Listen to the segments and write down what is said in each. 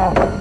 Oh.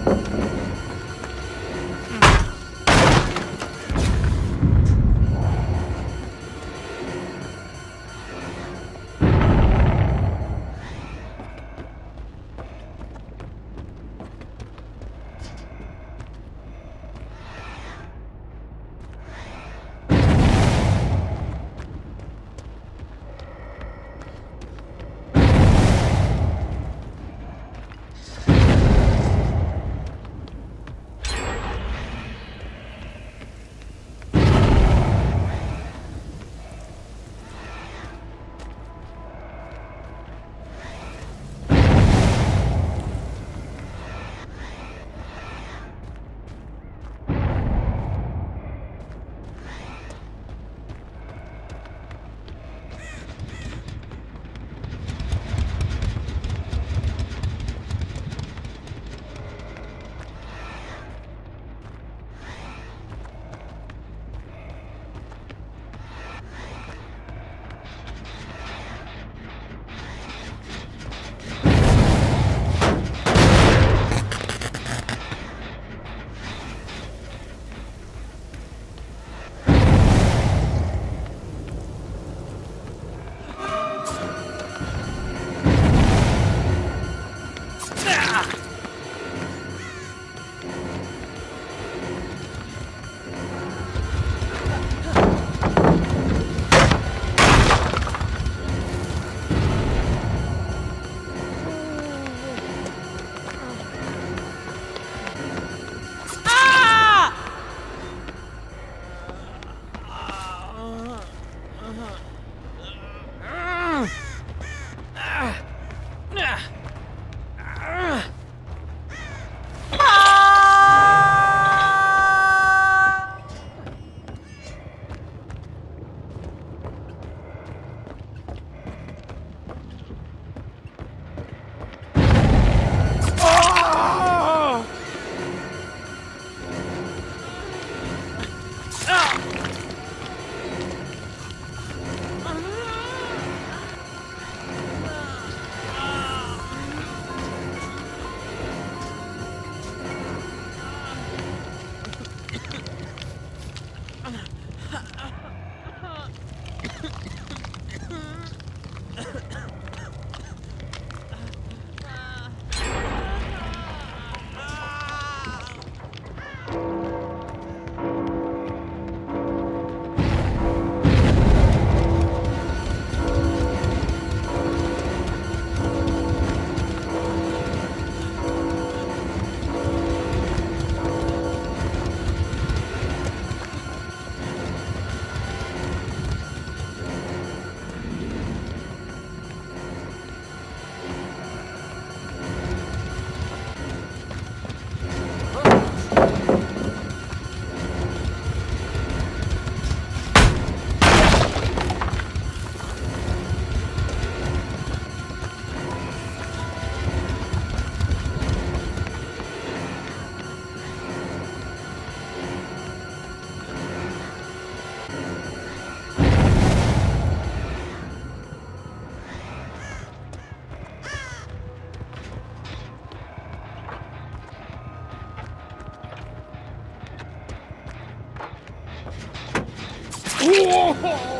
哇！哈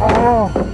Oh.